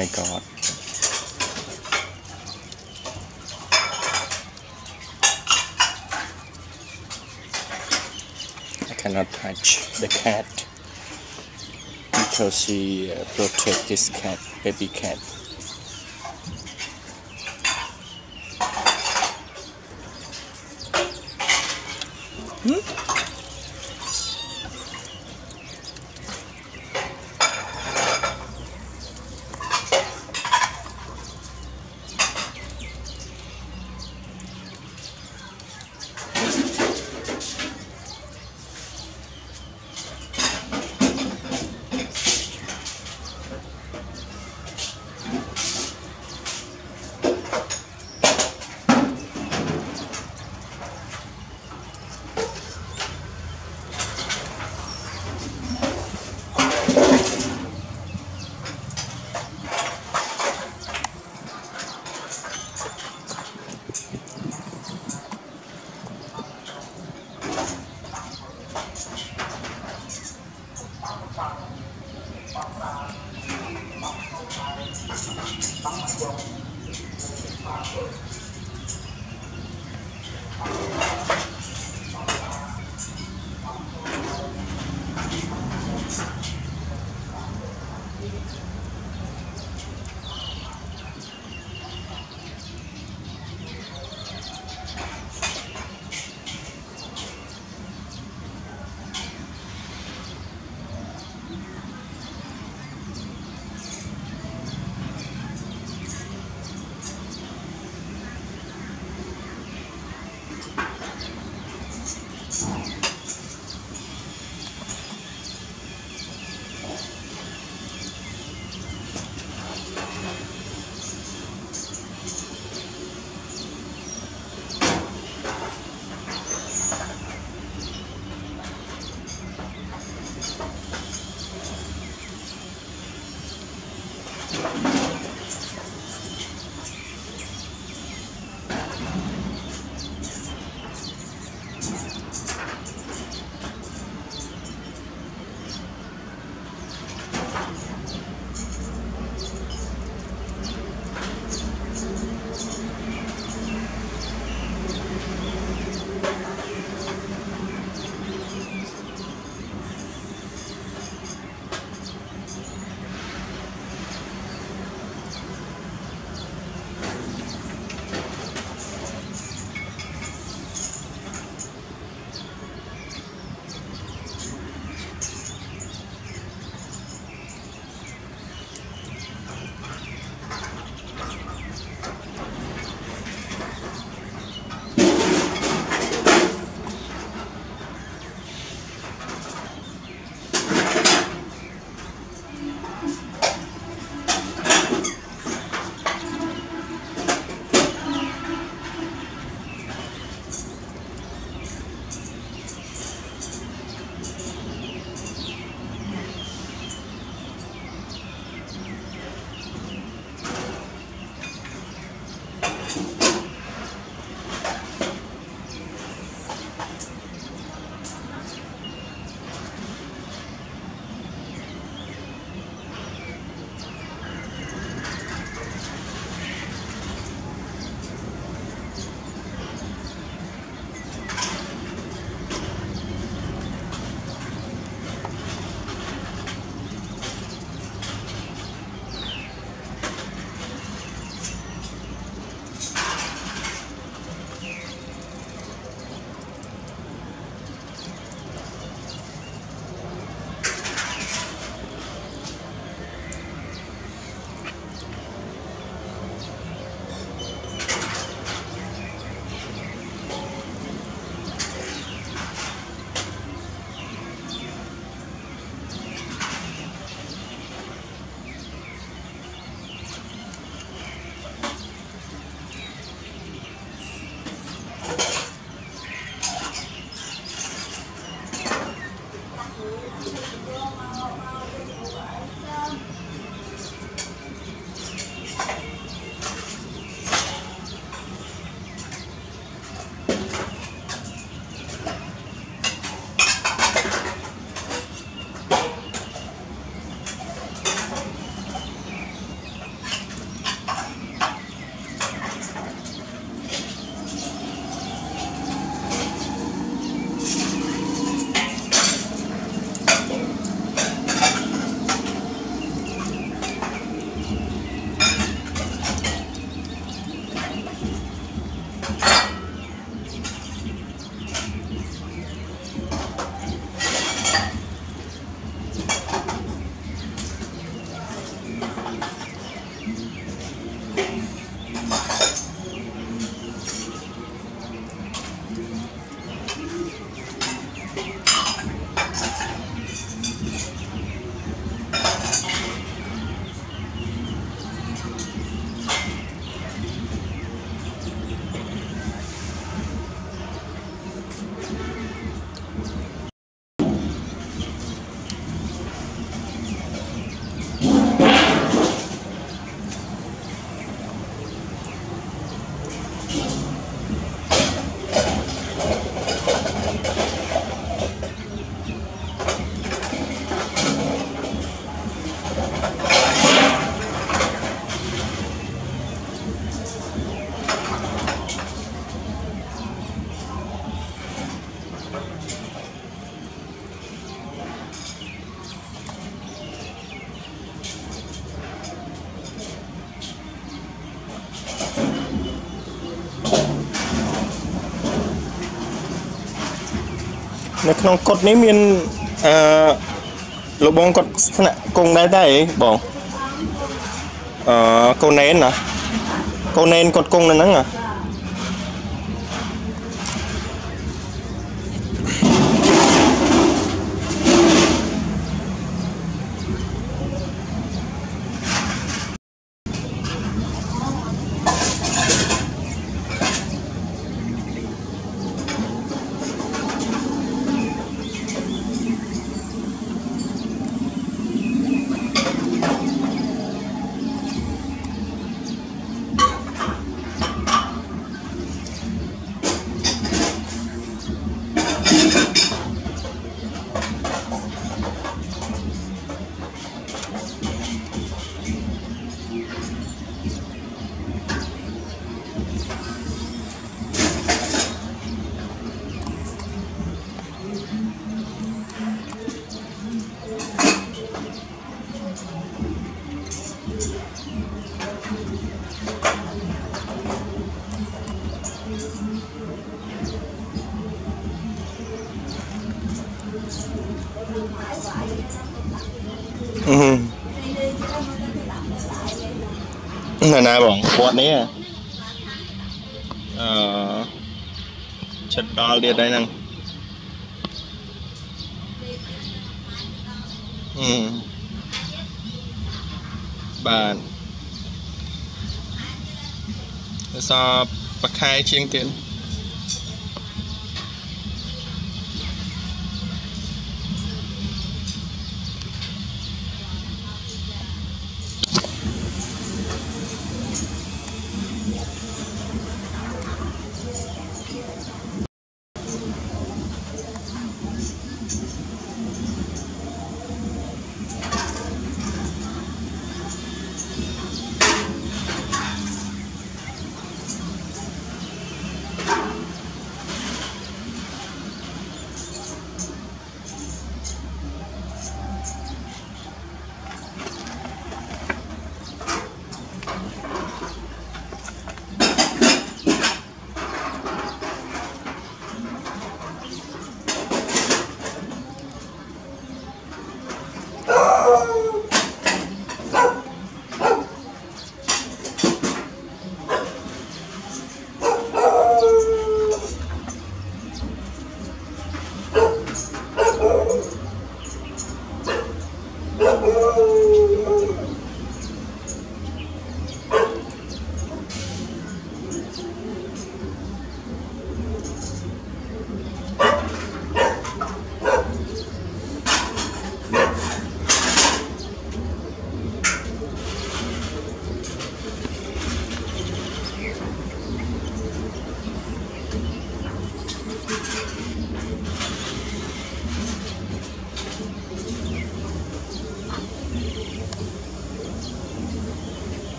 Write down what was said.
My god. I cannot touch the cat because she uh, protect this cat, baby cat. នៅក្នុងកុដនេះមានអឺលោកបងគាត់ស្នាក់គង់ដែរតែអីបងអឺកូនណែនណាកូនណែនគាត់គង់នៅហ្នឹងណា ណែណាបងគាត់នេះអឺឆិតដល់ទៀតហើយហ្នឹងអឺបាទសបប្រខែជាងទៀត